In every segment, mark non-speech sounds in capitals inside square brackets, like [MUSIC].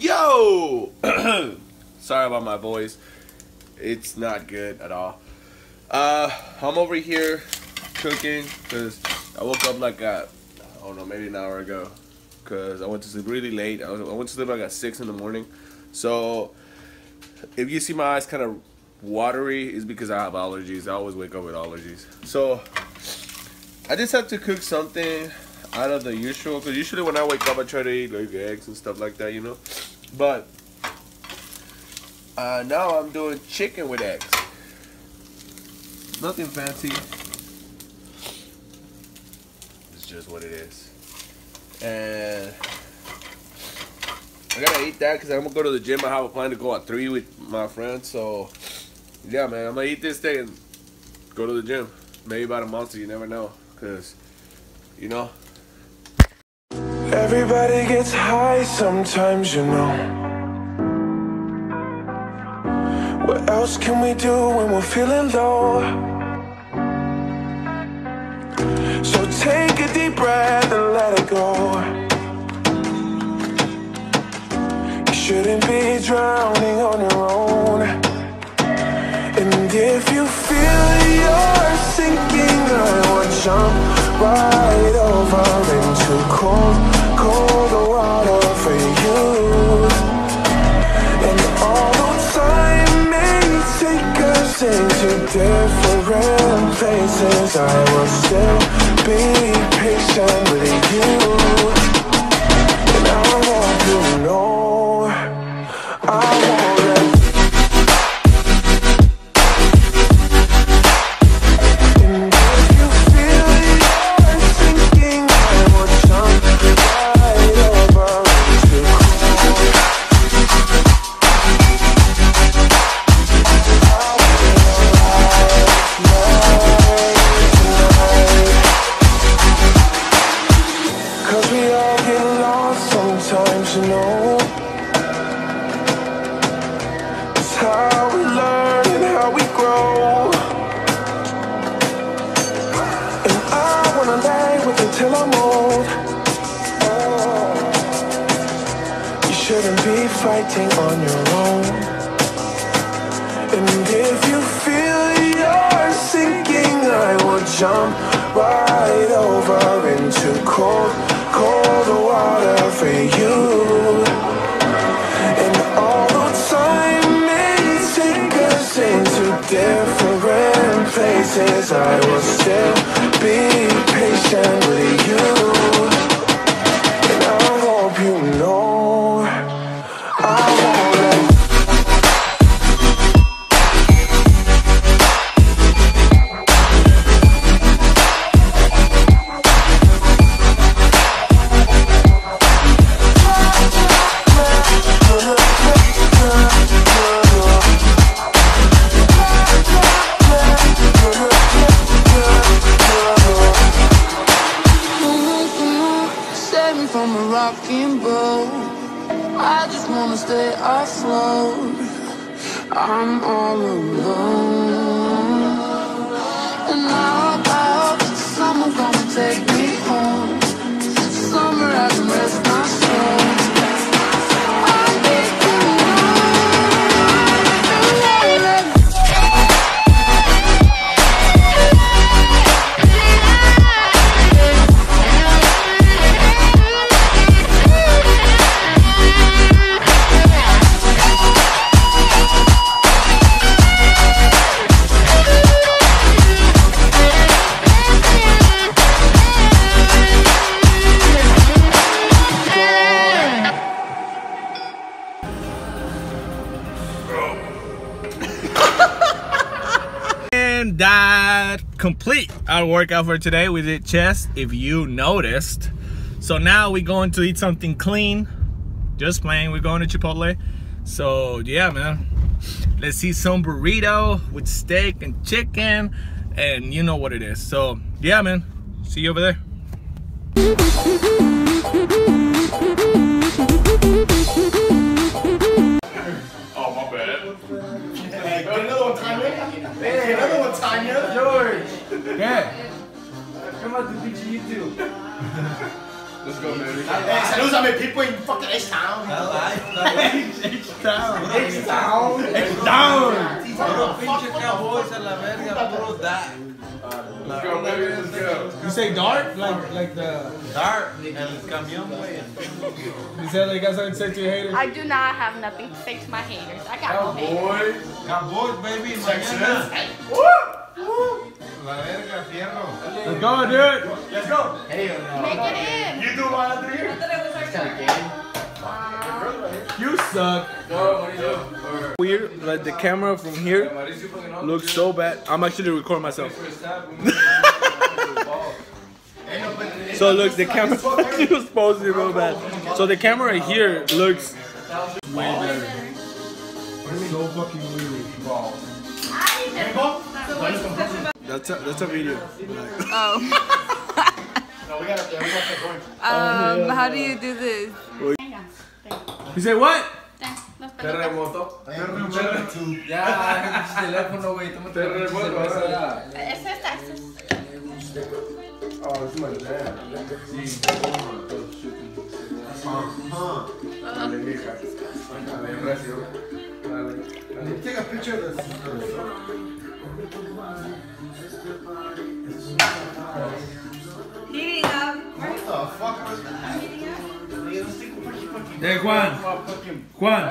Yo! [CLEARS THROAT] Sorry about my voice. It's not good at all. Uh, I'm over here cooking because I woke up like at, I don't know, maybe an hour ago. Because I went to sleep really late. I, was, I went to sleep like at 6 in the morning. So, if you see my eyes kind of watery, it's because I have allergies. I always wake up with allergies. So, I just have to cook something out of the usual because usually when I wake up I try to eat like eggs and stuff like that, you know. But uh, now I'm doing chicken with eggs. Nothing fancy. It's just what it is. And I gotta eat that because I'm gonna go to the gym. I have a plan to go at three with my friends. So yeah, man, I'm gonna eat this thing and go to the gym. Maybe about a month, so you never know. Cause you know, Everybody gets high sometimes, you know. What else can we do when we're feeling low? So take a deep breath and let it go. You shouldn't be drowning on your own. And if you feel you're sinking, I will jump right I will still be patient with you. I wanna lay with it till I'm old. Oh. You shouldn't be fighting on your own. And if you feel you're sinking, I will jump right over into cold, cold alone. Complete our workout for today. We did chest, if you noticed. So now we're going to eat something clean. Just playing. We're going to Chipotle. So yeah, man. Let's eat some burrito with steak and chicken. And you know what it is. So yeah, man. See you over there. oh my bad. Hey, another one, Tanya. Hey, another one, Tanya. George. Yeah. Come on to beach YouTube. Let's go, baby. Hey, saludos a mi people in fucking H-Town. H-Town. H-Town. H-Town. Pinche cowboys a la verga, puro da. Let's go, baby. Let's go. You say dark? Like like the. Dark. el camión, güey. You said like you got something to say to your haters? I do not have nothing to say to my haters. I got no haters. Boy. Cowboys, baby, mañana. La verga, fierro. Let's go, dude. Let's go. Make it in. You do one of three. You suck. Weird, like the camera from here looks so bad. I'm actually recording myself. [LAUGHS] so looks the camera [LAUGHS] was supposed to be real bad. So the camera here looks way better. So fucking weird. That's a, that's a video. Oh. No, we gotta, we gotta get going. Um, how do you do this? You say what? Terremoto. Ya, pinche teléfono, güey. Tómate la pinche cerveza. Es esta, es esta. Oh, it's my dad. Dale, mija. Dale, recio. Dale. Take a picture of this. Heating up. What the fuck was that? Hey Juan, Juan,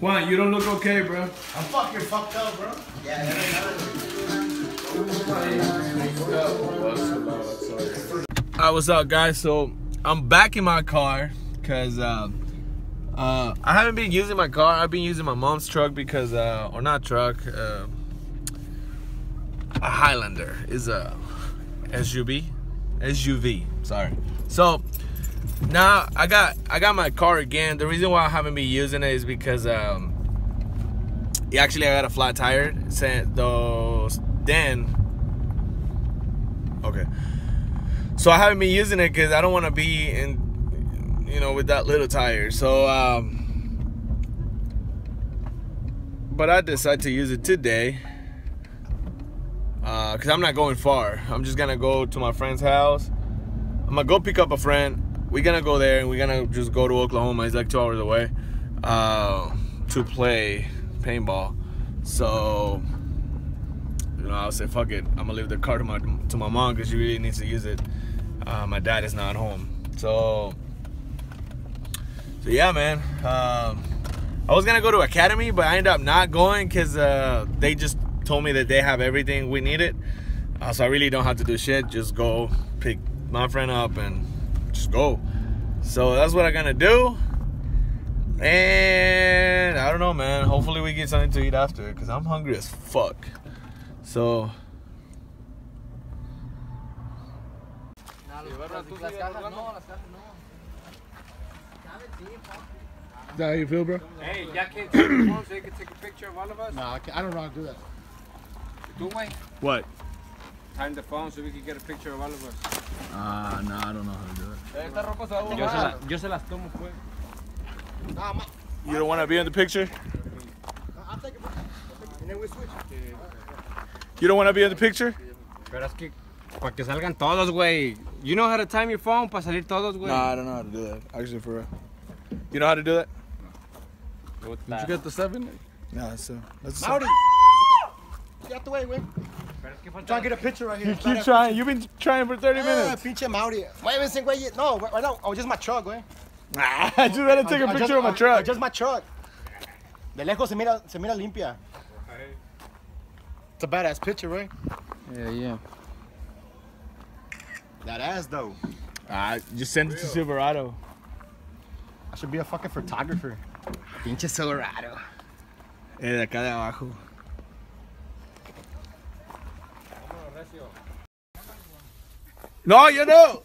Juan, you don't look okay, bro. I'm fucking fucked up, bro. Yeah, Alright, what's up, guys? So I'm back in my car because uh, uh, I haven't been using my car. I've been using my mom's truck because, uh, or not truck, uh, a Highlander is a SUV, SUV. Sorry. So now I got I got my car again. The reason why I haven't been using it is because um, actually I got a flat tire. Since those then. Okay. So I haven't been using it because I don't want to be in, you know, with that little tire. So, um, but I decided to use it today Uh because I'm not going far. I'm just gonna go to my friend's house. I'm gonna go pick up a friend. We're gonna go there and we're gonna just go to Oklahoma. It's like two hours away uh, to play paintball. So you know, I'll say fuck it. I'm gonna leave the car to my to my mom because she really needs to use it. Uh, my dad is not home, so so yeah, man. Um, I was gonna go to academy, but I ended up not going because uh, they just told me that they have everything we needed. Uh, so I really don't have to do shit. Just go pick my friend up and just go. So that's what I'm gonna do. And I don't know, man. Hopefully we get something to eat after because I'm hungry as fuck. So. Is that how you feel, bro? Hey, ya can't [CLEARS THROAT] take the phone so you can take a picture of all of us. No, I, can't, I don't know how to do that. Do güey. What? Time the phone so we can get a picture of all of us. Ah, uh, no, I don't know how to do it. Yo se, la, yo se las tomo, pues. Nah, I'm, You don't want to be in the picture? I'll take a picture. And then we switch. You don't want to be in the picture? Pero es que, para que salgan todos, güey. You know how to time your phone para salir todos, güey. Nah, I don't know how to do that. Actually, for real. You know how to do that? Did you get the seven? Nah, that's uh, that's. Mauri! Get out the way, güey. Pero es que falta- Trying to get a picture right here. You keep trying. You've been trying for 30 Ah, minutes. pinche Mauri. Wait, wait, wait, wait. No, right now. Oh, just my truck, güey. I just had to take a picture just, of my truck. Just my truck. De lejos se mira, se mira limpia. It's a badass picture, right? Yeah, yeah. That ass, though. Ah, just send it to Silverado. I should be a fucking photographer. Pinche Silverado. Eh, de acá de abajo. No, yo no.